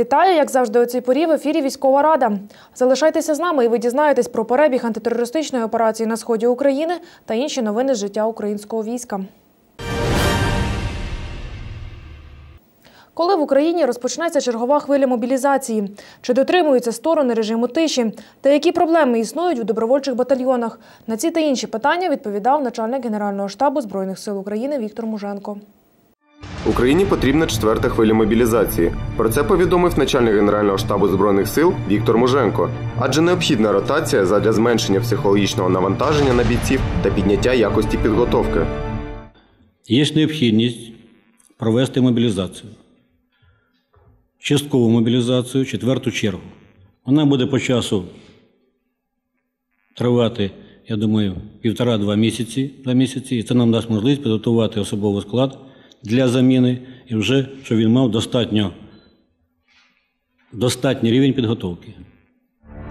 Вітаю, як завжди, у цій порі в ефірі Військова Рада. Залишайтеся з нами, і ви дізнаєтесь про перебіг антитерористичної операції на сході України та інші новини життя українського війська. Коли в Україні розпочнеться чергова хвиля мобілізації? Чи дотримуються сторони режиму тиші? Та які проблеми існують у добровольчих батальйонах? На ці та інші питання відповідав начальник Генерального штабу Збройних сил України Віктор Муженко. Україні потрібна четверта хвиля мобілізації. Про це повідомив начальник Генерального штабу збройних сил Віктор Муженко. Адже необхідна ротація задля зменшення психологічного навантаження на бійців та підняття якості підготовки. Є необхідність провести мобілізацію. Часткову мобілізацію, четверту чергу. Вона буде по часу тривати, я думаю, півтора-два місяці, два місяці, і це нам дасть можливість підготувати особовий склад для заміни і вже, щоб він мав достатньо, достатній рівень підготовки.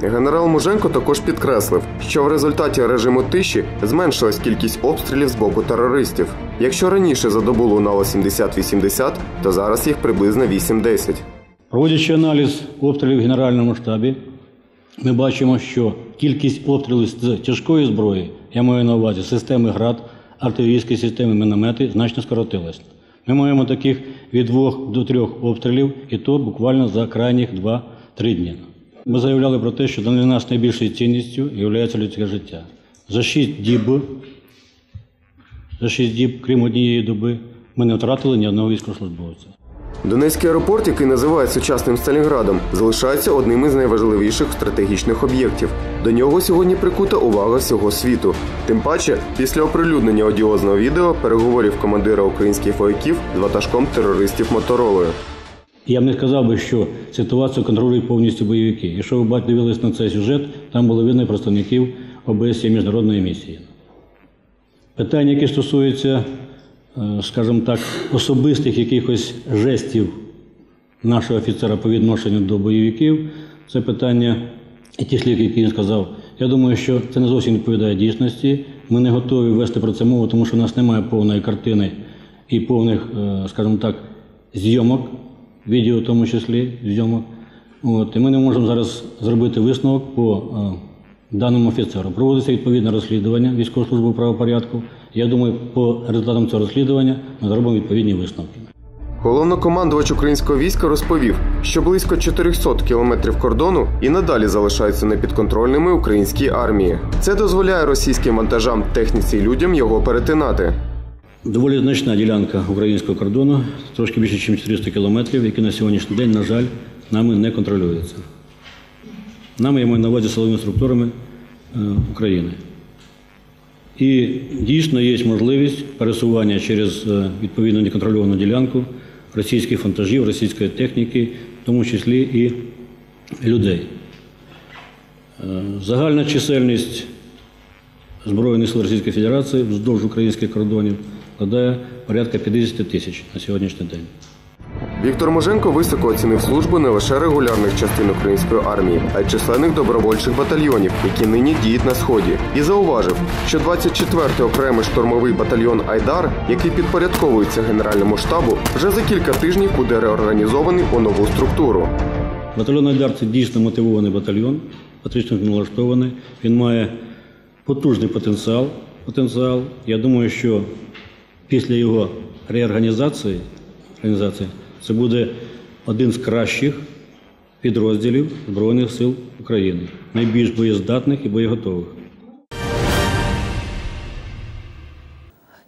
Генерал Муженко також підкреслив, що в результаті режиму тиші зменшилась кількість обстрілів з боку терористів. Якщо раніше за добу лунало 70-80, то зараз їх приблизно 8-10. Проводячи аналіз обстрілів в Генеральному штабі, ми бачимо, що кількість обстрілів з тяжкої зброї, я маю на увазі системи ГРАД, артилерійські системи, міномети, значно скоротилась. Ми маємо таких від двох до трьох обстрілів, і то буквально за крайніх 2-3 дні. Ми заявляли про те, що для нас найбільшою цінністю є людське життя. За 6 діб, за 6 діб, крім однієї доби, ми не втратили ні одного військовослужбовця. Донецький аеропорт, який називають сучасним Сталінградом, залишається одним із найважливіших стратегічних об'єктів. До нього сьогодні прикута увага всього світу. Тим паче, після оприлюднення одіозного відео переговорів командира українських вояків з ватажком терористів Моторолою. Я б не сказав би, що ситуацію контролюють повністю бойовики. Якщо ви бачите, дивились на цей сюжет, там було видно представників ОБСЄ міжнародної місії. Питання, які стосуються, е, скажімо так, особистих якихось жестів нашого офіцера по відношенню до бойовиків, це питання і ті слів, які він сказав. Я думаю, що це не зовсім відповідає дійсності. Ми не готові вести про це мову, тому що у нас немає повної картини і повних, е, скажімо так, зйомок, відео в тому числі зйомок. От, і ми не можемо зараз зробити висновок по е, даному офіцеру. Проводиться відповідне розслідування військової служби правопорядку. Я думаю, по результатам цього розслідування ми зробимо відповідні висновки. Головнокомандувач українського війська розповів, що близько 400 кілометрів кордону і надалі залишаються непідконтрольними українській армії. Це дозволяє російським вантажам, техніці і людям його перетинати. Доволі значна ділянка українського кордону, трошки більше, ніж 400 кілометрів, які на сьогоднішній день, на жаль, нами не контролюються. Нами я маю на увазі силовими структурами е, України. І дійсно є можливість пересування через е, відповідно неконтрольовану ділянку російських фантажів, російської техніки, в тому числі і людей. Е, Загальна чисельність Збройних сил Російської Федерації вздовж українських кордонів складає порядка 50 тисяч на сьогоднішній день. Віктор Муженко високо оцінив службу не лише регулярних частин української армії, а й численних добровольчих батальйонів, які нині діють на сході, і зауважив, що 24-й окремий штурмовий батальйон Айдар, який підпорядковується генеральному штабу, вже за кілька тижнів буде реорганізований у нову структуру. Батальйон Айдар це дійсно мотивований батальйон, патріотично налаштований. Він має потужний потенціал. потенціал. Я думаю, що після його реорганізації організації, це буде один з кращих підрозділів Збройних сил України, найбільш боєздатних і боєготових.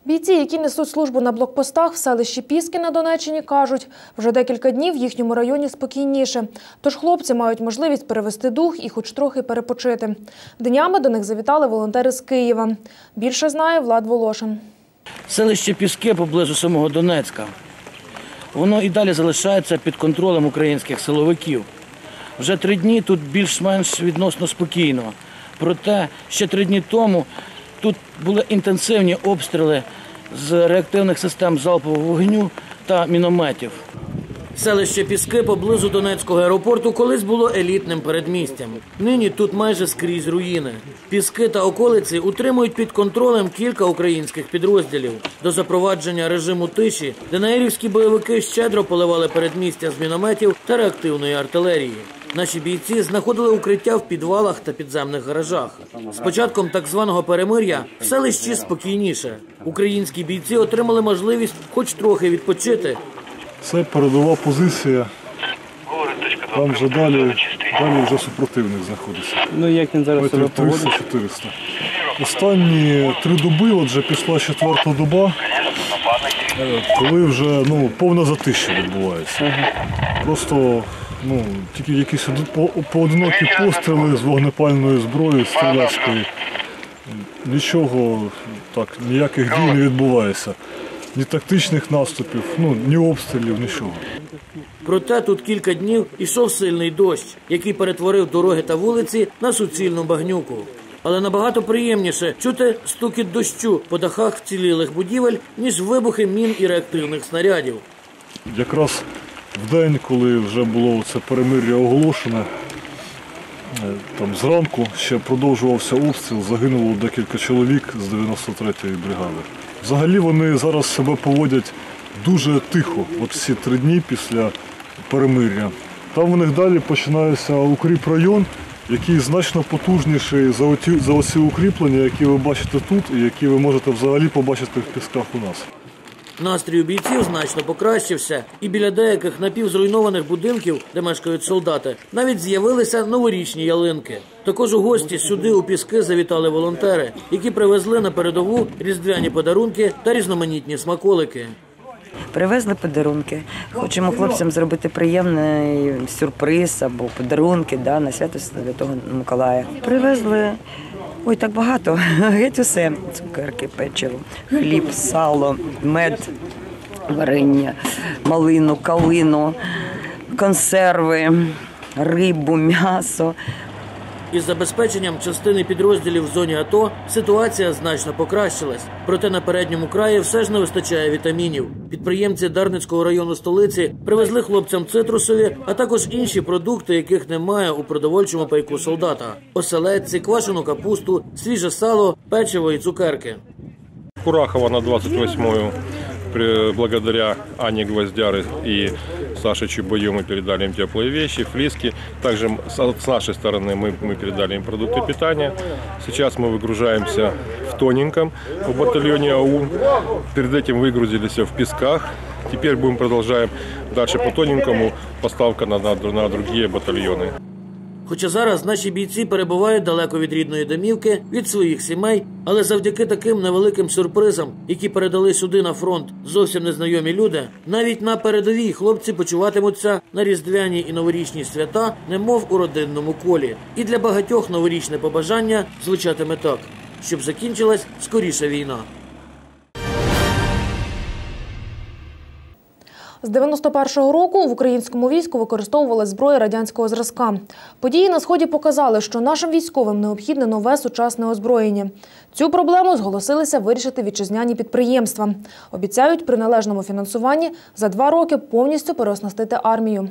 Бійці, які несуть службу на блокпостах в селищі Піски на Донеччині, кажуть, вже декілька днів в їхньому районі спокійніше. Тож хлопці мають можливість перевести дух і хоч трохи перепочити. Днями до них завітали волонтери з Києва. Більше знає Влад Волошин. Селище Піски поблизу самого Донецька. Воно і далі залишається під контролем українських силовиків. Вже три дні тут більш-менш відносно спокійно. Проте ще три дні тому тут були інтенсивні обстріли з реактивних систем залпового вогню та мінометів. Селище Піски поблизу Донецького аеропорту колись було елітним передмістям. Нині тут майже скрізь руїни. Піски та околиці утримують під контролем кілька українських підрозділів. До запровадження режиму тиші ДНРівські бойовики щедро поливали передмістя з мінометів та реактивної артилерії. Наші бійці знаходили укриття в підвалах та підземних гаражах. З початком так званого перемир'я в селищі спокійніше. Українські бійці отримали можливість хоч трохи відпочити Це передова позиція. Там вже далі, далі вже супротивник знаходиться. Ну як він зараз себе поводить? 300-400. Останні три доби, от вже пішла четверта доба, е, коли вже ну, повне затища відбувається. Просто ну, тільки якісь поодинокі постріли з вогнепальної зброї, стрілецької. Нічого так, ніяких дій не відбувається. Ні тактичних наступів, ну, ні обстрілів, нічого. Проте тут кілька днів ішов сильний дощ, який перетворив дороги та вулиці на суцільну багнюку. Але набагато приємніше чути стукіт дощу по дахах вцілілих будівель, ніж вибухи мін і реактивних снарядів. Якраз в день, коли вже було це перемир'я оголошене, е, там зранку ще продовжувався обстріл, загинуло декілька чоловік з 93-ї бригади. Взагалі вони зараз себе поводять дуже тихо, от всі три дні після перемир'я. Там у них далі починається укріп район, який значно потужніший за оці укріплення, які ви бачите тут і які ви можете взагалі побачити в пісках у нас. Настрій у бійців значно покращився, і біля деяких напівзруйнованих будинків, де мешкають солдати, навіть з'явилися новорічні ялинки. Також у гості сюди у піски завітали волонтери, які привезли на передову різдвяні подарунки та різноманітні смаколики. Привезли подарунки. Хочемо хлопцям зробити приємний сюрприз або подарунки да, на свято Святого Миколая. Привезли ой, так багато. Геть усе. Цукерки, печиво, хліб, сало, мед, варення, малину, калину, консерви, рибу, м'ясо. Із забезпеченням частини підрозділів в зоні АТО ситуація значно покращилась. Проте на передньому краї все ж не вистачає вітамінів. Підприємці Дарницького району столиці привезли хлопцям цитрусові, а також інші продукти, яких немає у продовольчому пайку солдата: оселедці, квашену капусту, свіже сало, печиво і цукерки. Курахова на 28-ю, при- благодаря Ане Гвоздяры и Саше Чебою мы передали им теплые вещи, флиски. Также с нашей стороны мы, мы передали им продукты питания. Сейчас мы выгружаемся в Тоненьком, в батальоне АУ. Перед этим выгрузились в Песках. Теперь будем продолжаем дальше по Тоненькому, поставка на, на, на другие батальоны. Хоча зараз наші бійці перебувають далеко від рідної домівки, від своїх сімей, але завдяки таким невеликим сюрпризам, які передали сюди на фронт зовсім незнайомі люди, навіть на передовій хлопці почуватимуться на різдвяні і новорічні свята, немов у родинному колі. І для багатьох новорічне побажання звучатиме так, щоб закінчилась скоріше війна. З 91-го року в українському війську використовували зброю радянського зразка. Події на сході показали, що нашим військовим необхідне нове сучасне озброєння. Цю проблему зголосилися вирішити вітчизняні підприємства. Обіцяють при належному фінансуванні за два роки повністю переоснастити армію.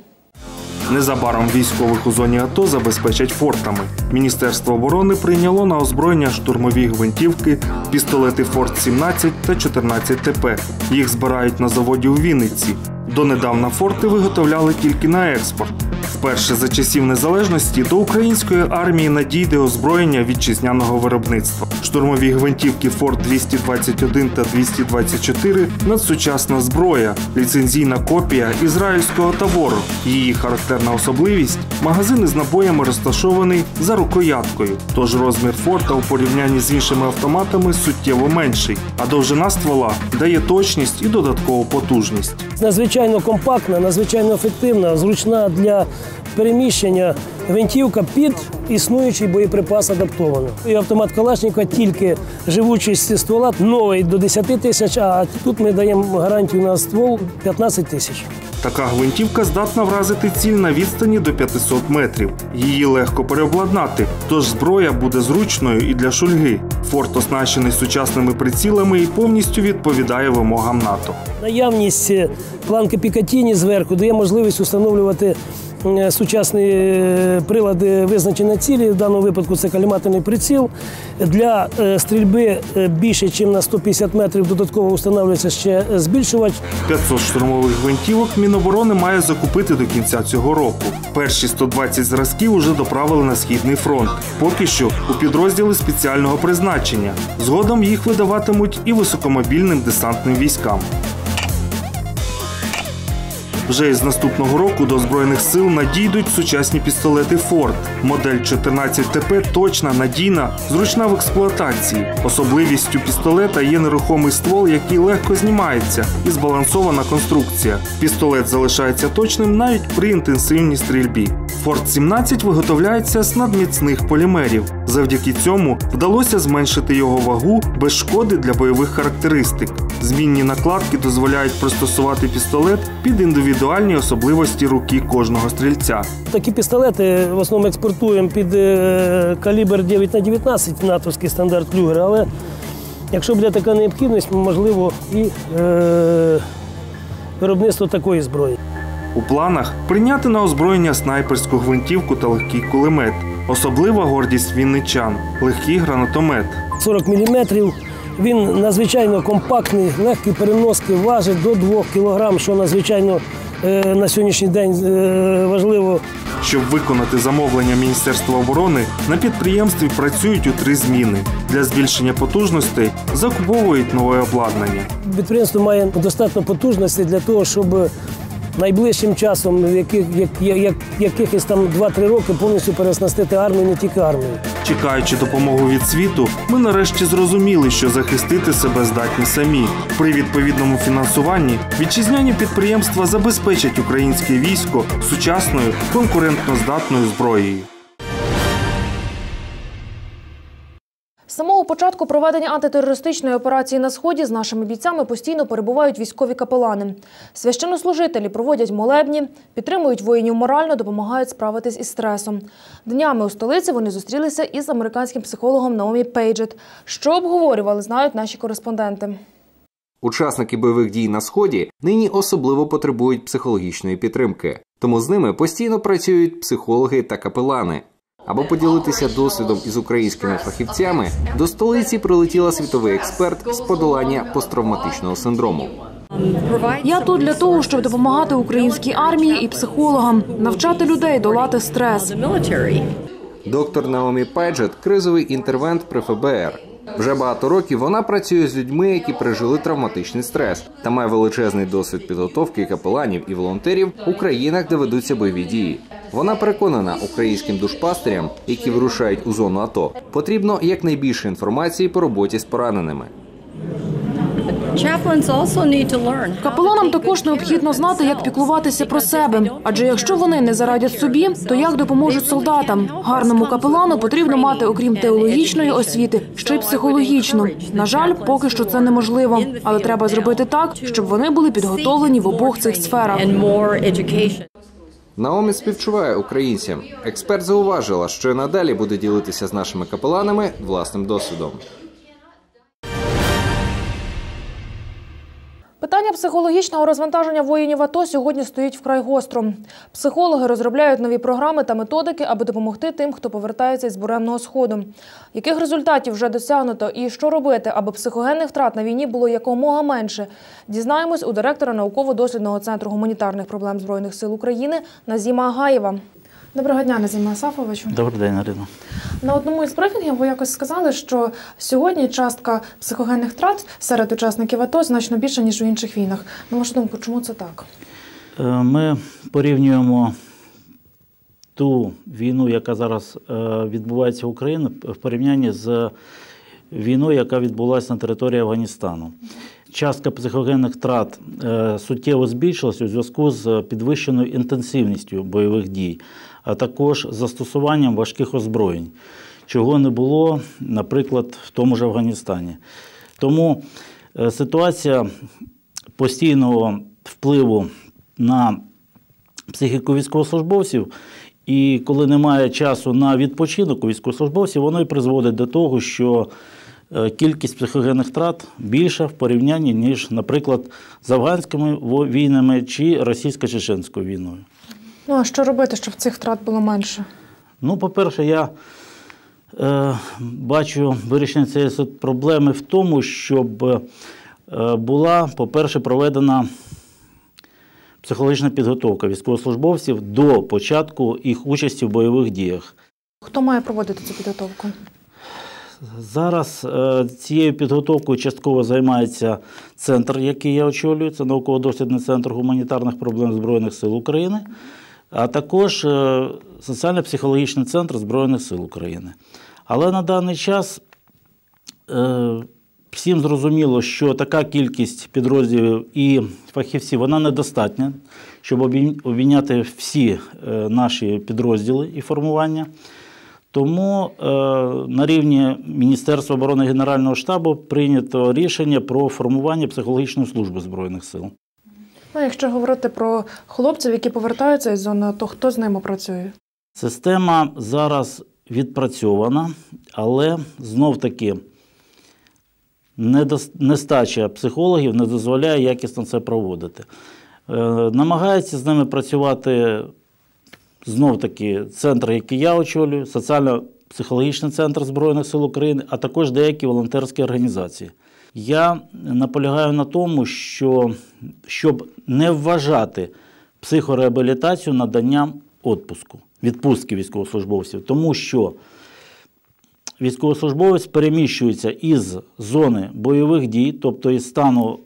Незабаром військових у зоні АТО забезпечать фортами. Міністерство оборони прийняло на озброєння штурмові гвинтівки, пістолети Форт 17 та 14 ТП. Їх збирають на заводі у Вінниці. Донедавна форти виготовляли тільки на експорт. Вперше за часів незалежності до української армії надійде озброєння вітчизняного виробництва. Штурмові гвинтівки Форт 221 та 224 – надсучасна зброя, ліцензійна копія ізраїльського табору. Її характерна особливість магазини з набоями розташований за рукояткою, тож розмір форта у порівнянні з іншими автоматами суттєво менший, а довжина ствола дає точність і додаткову потужність. надзвичайно компактна, надзвичайно ефективна, зручна для переміщення гвинтівка під існуючий боєприпас адаптовано. І автомат Калашникова тільки живучість ствола новий до 10 тисяч, а тут ми даємо гарантію на ствол 15 тисяч. Така гвинтівка здатна вразити ціль на відстані до 500 метрів. Її легко переобладнати, тож зброя буде зручною і для шульги. Форт оснащений сучасними прицілами і повністю відповідає вимогам НАТО. Наявність е, планки Пікатіні зверху дає можливість встановлювати сучасні е, прилади визначення цілі. В даному випадку це каліматорний приціл. Для е, стрільби е, більше, ніж на 150 метрів, додатково встановлюється ще збільшувач. 500 штурмових гвинтівок Міноборони має закупити до кінця цього року. Перші 120 зразків уже доправили на східний фронт. Поки що у підрозділи спеціального призначення. Згодом їх видаватимуть і високомобільним десантним військам. Вже із наступного року до збройних сил надійдуть сучасні пістолети Форд. Модель 14 ТП точна, надійна, зручна в експлуатації. Особливістю пістолета є нерухомий ствол, який легко знімається, і збалансована конструкція. Пістолет залишається точним навіть при інтенсивній стрільбі. Форд 17 виготовляється з надміцних полімерів. Завдяки цьому вдалося зменшити його вагу без шкоди для бойових характеристик. Змінні накладки дозволяють пристосувати пістолет під індивідуальні особливості руки кожного стрільця. Такі пістолети в основному експортуємо під е, калібр 9 на 19 натовський стандарт Люгер, але якщо буде така необхідність, можливо і е, виробництво такої зброї. У планах прийняти на озброєння снайперську гвинтівку та легкий кулемет. Особлива гордість вінничан легкий гранатомет. 40 мм. Він надзвичайно компактний, легкий переноски, важить до 2 кг, що надзвичайно е, на сьогоднішній день е, важливо. Щоб виконати замовлення Міністерства оборони, на підприємстві працюють у три зміни. Для збільшення потужностей закуповують нове обладнання. Підприємство має достатньо потужності для того, щоб найближчим часом, яких, як, як, якихось там 2-3 роки, повністю переоснастити армію, не тільки армію. Чекаючи допомогу від світу, ми нарешті зрозуміли, що захистити себе здатні самі. При відповідному фінансуванні вітчизняні підприємства забезпечать українське військо сучасною конкурентноздатною зброєю. З самого початку проведення антитерористичної операції на сході з нашими бійцями постійно перебувають військові капелани. Священнослужителі проводять молебні, підтримують воїнів морально, допомагають справитись із стресом. Днями у столиці вони зустрілися із американським психологом Наомі Пейджет. Що обговорювали, знають наші кореспонденти. Учасники бойових дій на сході нині особливо потребують психологічної підтримки, тому з ними постійно працюють психологи та капелани. Аби поділитися досвідом із українськими фахівцями, до столиці прилетіла світовий експерт з подолання посттравматичного синдрому. Я тут для того, щоб допомагати українській армії і психологам, навчати людей долати стрес. Доктор Наомі Педжет – кризовий інтервент при ФБР. Вже багато років вона працює з людьми, які пережили травматичний стрес, та має величезний досвід підготовки капеланів і волонтерів у країнах, де ведуться бойові дії. Вона переконана українським душпастерям, які вирушають у зону АТО, потрібно якнайбільше інформації по роботі з пораненими. Капеланам також необхідно знати, як піклуватися про себе. Адже якщо вони не зарадять собі, то як допоможуть солдатам? Гарному капелану потрібно мати, окрім теологічної освіти, ще й психологічну. На жаль, поки що це неможливо, але треба зробити так, щоб вони були підготовлені в обох цих сферах. Наомі співчуває українцям. Експерт зауважила, що і надалі буде ділитися з нашими капеланами власним досвідом. Питання психологічного розвантаження воїнів АТО сьогодні стоїть вкрай гостро. Психологи розробляють нові програми та методики, аби допомогти тим, хто повертається із буремного сходу. Яких результатів вже досягнуто і що робити, аби психогенних втрат на війні було якомога менше? Дізнаємось у директора науково-дослідного центру гуманітарних проблем збройних сил України Назіма Агаєва. Доброго дня, Назіма Асафовичу. Добрий день, Ірина. На одному із брифінгів ви якось сказали, що сьогодні частка психогенних втрат серед учасників АТО значно більша, ніж у інших війнах. На вашу думку, чому це так? Е, Ми порівнюємо ту війну, яка зараз е, відбувається в Україні, в порівнянні з війною, яка відбулася на території Афганістану. частка психогенних втрат е, суттєво збільшилась у зв'язку з підвищеною інтенсивністю бойових дій, а також застосуванням важких озброєнь, чого не було, наприклад, в тому ж Афганістані. Тому е, ситуація постійного впливу на психіку військовослужбовців, і коли немає часу на відпочинок у військовослужбовців, воно і призводить до того, що е, кількість психогенних втрат більша в порівнянні, ніж, наприклад, з афганськими війнами чи російсько-чеченською війною. Ну а що робити, щоб цих втрат було менше? Ну, по-перше, я е, бачу вирішення цієї проблеми в тому, щоб е, була, по-перше, проведена психологічна підготовка військовослужбовців до початку їх участі в бойових діях. Хто має проводити цю підготовку? Зараз е, цією підготовкою частково займається центр, який я очолюю, це науково-дослідний центр гуманітарних проблем Збройних сил України, а також е, соціально-психологічний центр Збройних сил України. Але на даний час е, всім зрозуміло, що така кількість підрозділів і фахівців вона недостатня, щоб обійняти всі е, наші підрозділи і формування. Тому на рівні Міністерства оборони Генерального штабу прийнято рішення про формування психологічної служби Збройних сил. Ну, якщо говорити про хлопців, які повертаються із зони, то хто з ними працює? Система зараз відпрацьована, але знов таки нестача психологів не дозволяє якісно це проводити. Е, Намагається з ними працювати знов таки центр, який я очолюю, соціально-психологічний центр Збройних сил України, а також деякі волонтерські організації. Я наполягаю на тому, що щоб не вважати психореабілітацію наданням відпуску, відпустки військовослужбовців, тому що військовослужбовець переміщується із зони бойових дій, тобто із стану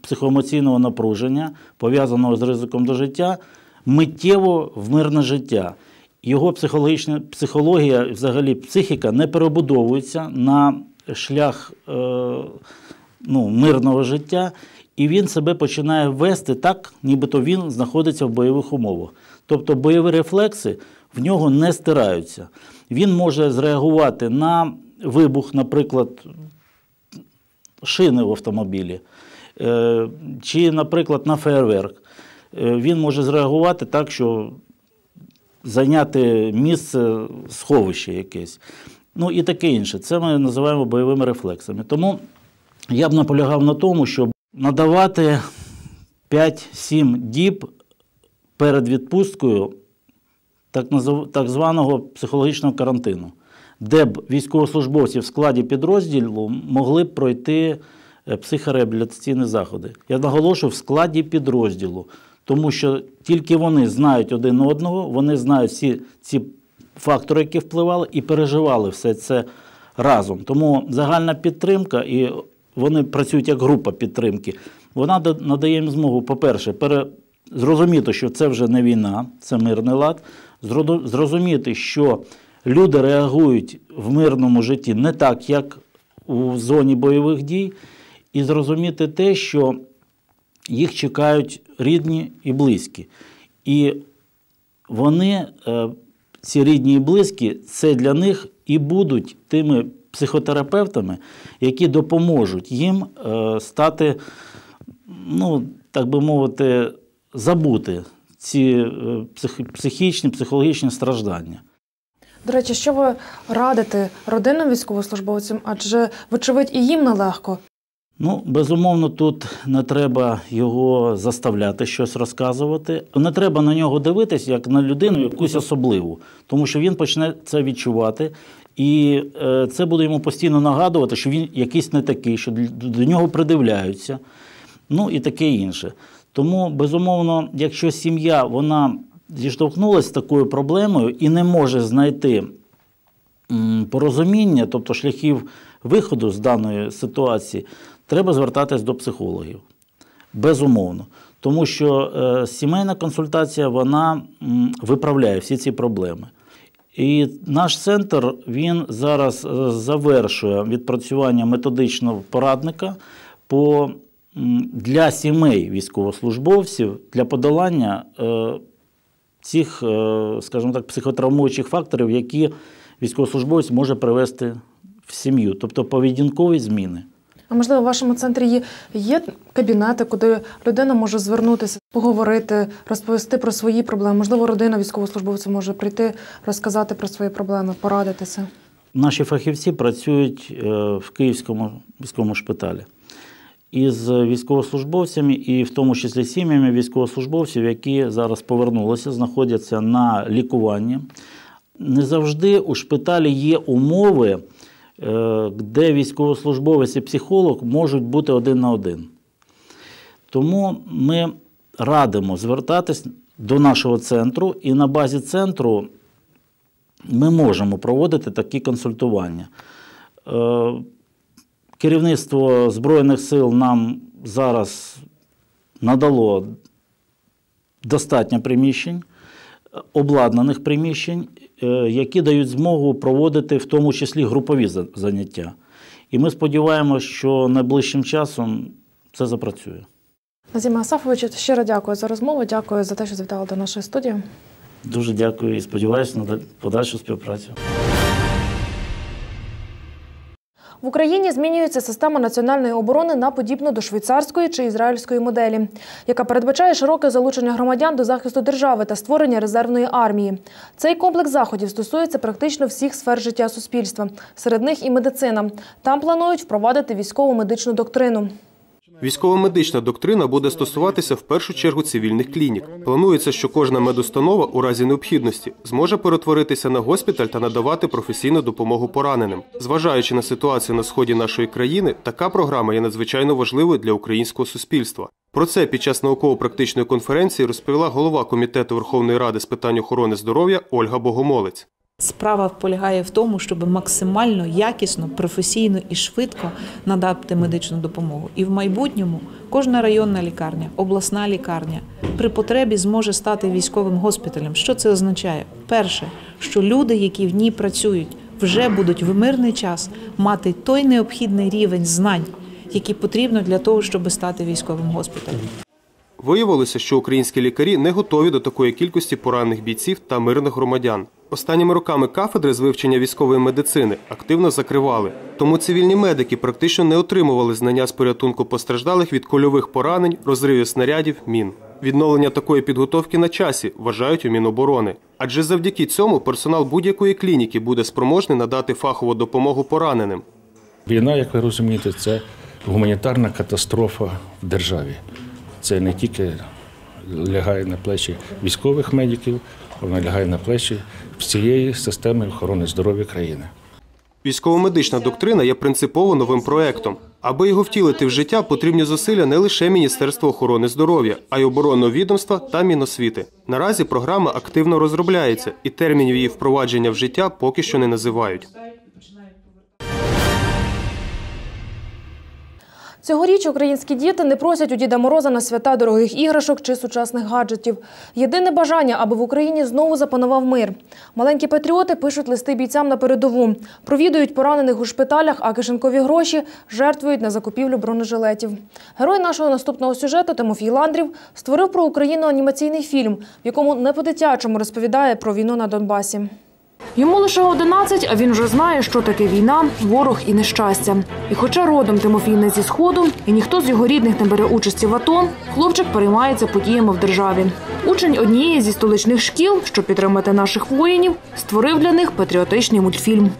психоемоційного напруження, пов'язаного з ризиком до життя, миттєво в мирне життя. Його психологічна психологія, взагалі психіка, не перебудовується на шлях е, ну, мирного життя, і він себе починає вести так, нібито він знаходиться в бойових умовах. Тобто бойові рефлекси в нього не стираються. Він може зреагувати на вибух, наприклад, шини в автомобілі, е, чи, наприклад, на фейерверк. Е, Він може зреагувати так, що зайняти місце сховище якесь. Ну і таке інше. Це ми називаємо бойовими рефлексами. Тому я б наполягав на тому, щоб надавати 5-7 діб перед відпусткою так, званого психологічного карантину, де б військовослужбовці в складі підрозділу могли б пройти е, психореабілітаційні заходи. Я наголошую в складі підрозділу, тому що тільки вони знають один одного, вони знають всі ці фактори, які впливали, і переживали все це разом. Тому загальна підтримка, і вони працюють як група підтримки, вона надає їм змогу, по-перше, зрозуміти, що це вже не війна, це мирний лад, зрозуміти, що люди реагують в мирному житті не так, як у зоні бойових дій, і зрозуміти те, що їх чекають рідні і близькі. І вони, е, ці рідні і близькі, це для них і будуть тими психотерапевтами, які допоможуть їм е, стати, ну, так би мовити, забути ці е, психічні, психологічні страждання. До речі, що ви радите родинам військовослужбовцям? Адже, вочевидь, і їм нелегко. Ну, безумовно, тут не треба його заставляти щось розказувати. Не треба на нього дивитись як на людину якусь особливу, тому що він почне це відчувати, і е, це буде йому постійно нагадувати, що він якийсь не такий, що до- нього придивляються, ну і таке інше. Тому, безумовно, якщо сім'я вона зіштовхнулася з такою проблемою і не може знайти порозуміння, тобто шляхів виходу з даної ситуації, треба звертатись до психологів. Безумовно. Тому що е, сімейна консультація вона виправляє всі ці проблеми. І наш центр він зараз е, завершує відпрацювання методичного порадника по для сімей військовослужбовців для подолання е, цих, е, скажімо так, психотравмуючих факторів, які військовослужбовець може привести в сім'ю, тобто поведінкові зміни. А можливо, в вашому центрі є, є кабінети, куди людина може звернутися, поговорити, розповісти про свої проблеми. Можливо, родина військовослужбовця може прийти, розказати про свої проблеми, порадитися. Наші фахівці працюють е, в Київському військовому шпиталі із військовослужбовцями, і в тому числі сім'ями військовослужбовців, які зараз повернулися, знаходяться на лікуванні. Не завжди у шпиталі є умови, е, де військовослужбовець і психолог можуть бути один на один. Тому ми радимо звертатись до нашого центру, і на базі центру ми можемо проводити такі консультування. Е, Керівництво Збройних сил нам зараз надало достатньо приміщень, обладнаних приміщень, е, які дають змогу проводити в тому числі групові заняття. І ми сподіваємося, що найближчим часом це запрацює. Назіма Асафович, щиро дякую за розмову. Дякую за те, що завітали до нашої студії. Дуже дякую і сподіваюся на подальшу співпрацю. В Україні змінюється система національної оборони на подібну до швейцарської чи ізраїльської моделі, яка передбачає широке залучення громадян до захисту держави та створення резервної армії. Цей комплекс заходів стосується практично всіх сфер життя суспільства, серед них і медицина. Там планують впровадити військову медичну доктрину. Військово-медична доктрина буде стосуватися в першу чергу цивільних клінік. Планується, що кожна медустанова у разі необхідності зможе перетворитися на госпіталь та надавати професійну допомогу пораненим. Зважаючи на ситуацію на сході нашої країни, така програма є надзвичайно важливою для українського суспільства. Про це під час науково-практичної конференції розповіла голова комітету Верховної Ради з питань охорони здоров'я Ольга Богомолець. Справа полягає в тому, щоб максимально якісно, професійно і швидко надати медичну допомогу. І в майбутньому кожна районна лікарня, обласна лікарня при потребі зможе стати військовим госпіталем. Що це означає? Перше, що люди, які в ній працюють, вже будуть в мирний час мати той необхідний рівень знань, який потрібно для того, щоб стати військовим госпіталем. Виявилося, що українські лікарі не готові до такої кількості поранених бійців та мирних громадян. Останніми роками кафедри з вивчення військової медицини активно закривали, тому цивільні медики практично не отримували знання з порятунку постраждалих від кольових поранень, розривів снарядів, мін. Відновлення такої підготовки на часі вважають у Міноборони. Адже завдяки цьому персонал будь-якої клініки буде спроможний надати фахову допомогу пораненим. Війна, як ви розумієте, це гуманітарна катастрофа в державі. Це не тільки лягає на плечі військових медиків, вона лягає на плечі всієї системи охорони здоров'я країни. Військово-медична доктрина є принципово новим проектом. Аби його втілити в життя, потрібні зусилля не лише Міністерства охорони здоров'я, а й оборонного відомства та Міносвіти. Наразі програма активно розробляється, і термінів її впровадження в життя поки що не називають. Цьогоріч українські діти не просять у Діда Мороза на свята дорогих іграшок чи сучасних гаджетів. Єдине бажання, аби в Україні знову запанував мир. Маленькі патріоти пишуть листи бійцям на передову, провідують поранених у шпиталях, а кишенькові гроші жертвують на закупівлю бронежилетів. Герой нашого наступного сюжету Тимофій Ландрів створив про Україну анімаційний фільм, в якому не по-дитячому розповідає про війну на Донбасі. Йому лише 11, а він вже знає, що таке війна, ворог і нещастя. І хоча родом Тимофій не зі сходу, і ніхто з його рідних не бере участі в АТО, хлопчик переймається подіями в державі. Учень однієї зі столичних шкіл, щоб підтримати наших воїнів, створив для них патріотичний мультфільм.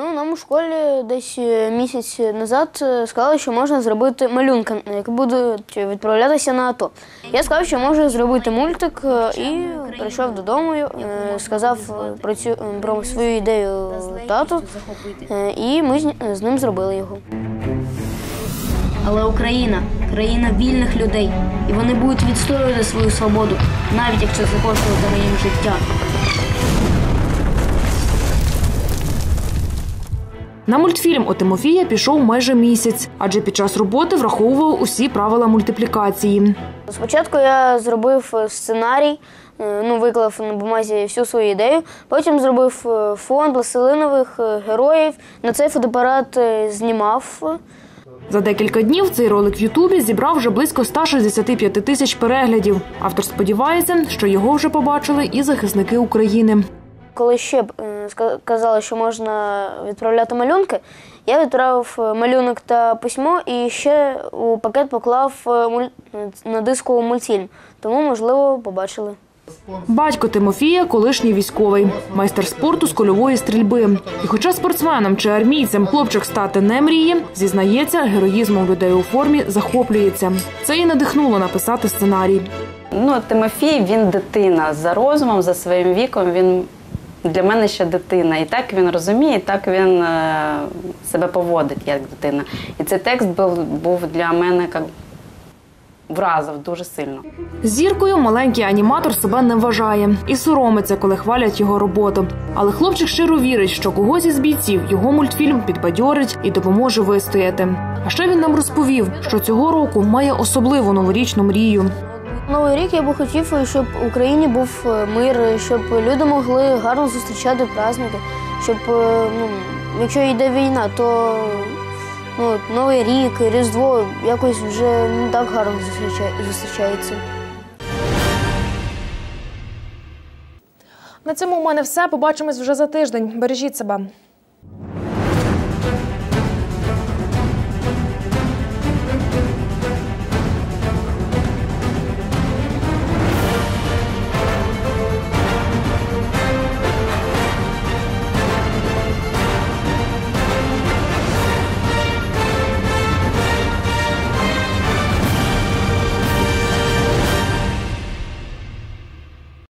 Ну, нам у школі десь е, місяць назад е, сказали, що можна зробити малюнки, які будуть відправлятися на АТО. Я сказав, що можу зробити мультик е, і прийшов додому, е, сказав е, про цю е, про свою ідею тату, е, і ми з- ним зробили його. Але Україна країна вільних людей, і вони будуть відстоювати свою свободу, навіть якщо це коштуватиме їм життя. На мультфільм у Тимофія пішов майже місяць, адже під час роботи враховував усі правила мультиплікації. Спочатку я зробив е, сценарій, е, ну, виклав на бумазі всю свою ідею. Потім зробив е, фон пластилинових героїв. На цей фотоапарат знімав. За декілька днів цей ролик в Ютубі зібрав вже близько 165 тисяч переглядів. Автор сподівається, що його вже побачили і захисники України. Коли ще б, казали, що можна відправляти малюнки, я відправив е, малюнок та письмо і ще у пакет поклав е, на диску мультфільм. Тому, можливо, побачили. Батько Тимофія колишній військовий, майстер спорту з кольової стрільби. І хоча спортсменом чи армійцем хлопчик стати не мріє, зізнається, героїзмом людей у формі захоплюється. Це і надихнуло написати сценарій. Ну, Тимофій він дитина за розумом, за своїм віком. Він для мене ще дитина. І так він розуміє, і так він е, себе поводить як дитина. І цей текст був, був для мене як вразив дуже сильно. Зіркою маленький аніматор себе не вважає і соромиться, коли хвалять його роботу. Але хлопчик щиро вірить, що когось із бійців його мультфільм підбадьорить і допоможе вистояти. А ще він нам розповів, що цього року має особливу новорічну мрію. Новий рік я би хотів, щоб в Україні був е, мир, щоб люди могли гарно зустрічати праздники, щоб е, ну, якщо йде війна, то ну, Новий рік, Різдво якось вже не так гарно зустрічається. На цьому у мене все. Побачимось вже за тиждень. Бережіть себе.